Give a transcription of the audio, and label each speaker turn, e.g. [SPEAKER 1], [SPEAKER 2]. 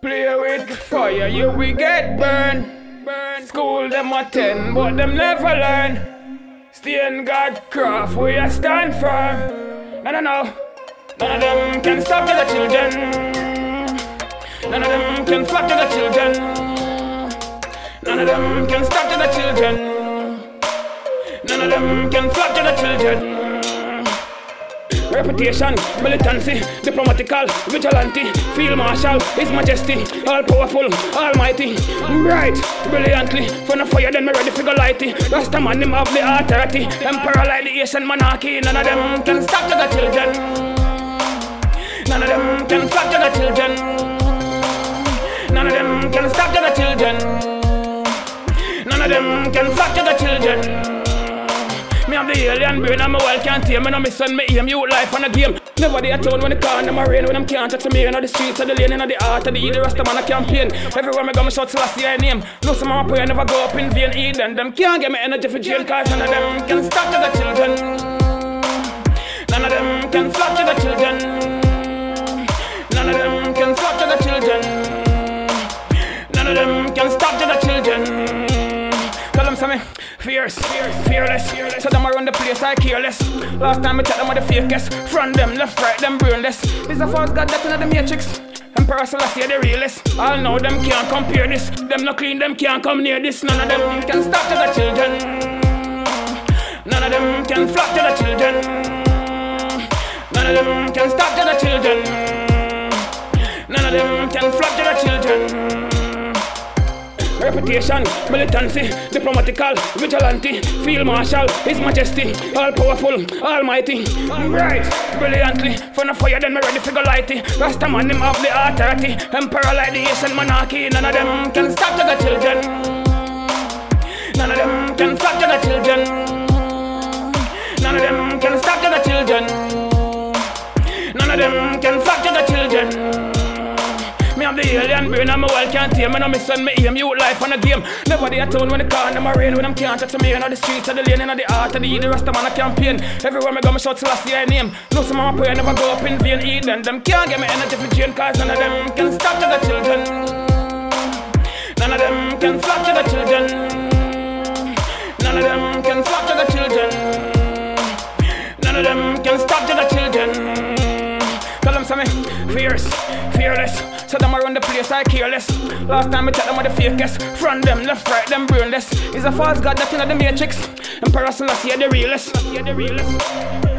[SPEAKER 1] Play with fire, you we get burned. Burn. School them attend, but them never learn. Stay in God craft, we a stand firm. No, no, no. None of them can stop the children. None of them can stop the children. None of them can stop the children. None of them can stop the children. Reputation, militancy, diplomatical, vigilante, field marshal, his majesty, all powerful, almighty, bright, brilliantly, from the fire, then me ready for go lighty. Rasta man, him have the authority, emperor like the Asian monarchy, none of them can stop the children. None of them can stop the children. None of them can stop the children. None of them can stop the children. The alien brain and my well can't tame Me no miss when me aim you life on a game. Never they town when the car and my rain When them can't. Touch me in the streets of the lane In the art of the the rest of man a campaign. Everywhere me go me shout Selassie I name. No some my prayer never go up in vain. Eden them can't get me energy for jail Cause none of them can stop to the children. None of them can stop to the children. None of them can stop to the children. None of them can stop something fierce, fearless, fearless. So them around the place I careless. Last time I checked them with the fakest. Front them, left, right, them brainless. This a false god that's in the matrix. Emperor Selassie the realest. All know them can't compare this. Them no clean, them can't come near this. None of them can stop to the children. None of them can flock to the children. None of them can stop to the children. None of them can flock to the children. Reputation, militancy, diplomatical, vigilante, field marshal, his majesty, all powerful, almighty, bright, brilliantly, from the fire, then me ready for go lighty. Rasta man, him have the authority, emperor like the monarchy, none of them can stop the children. None of them can stop the children. None of them can stop the children. None of them can stop the children. Me have the alien. Brain and my well can't tame Me no miss when me aim you life on a game. Never they a town when the car and a rain When them can't. Touch me in the streets of the lane In the art of the the rest of man a campaign. Everywhere me go me shout Selassie I name. No some my prayer never go up in vain Eden them can't get me energy for chain Cause none of them can stop to the children. None of them can stop to the children. None of them can stop to the children. None of them can stop to the children. Tell them something fierce, fearless. So them around the place I careless. Last time I checked them with the fakest. Front them, left, right, them brainless. Is a false god that's in the matrix. Emperor Selassie, the realest. the realest.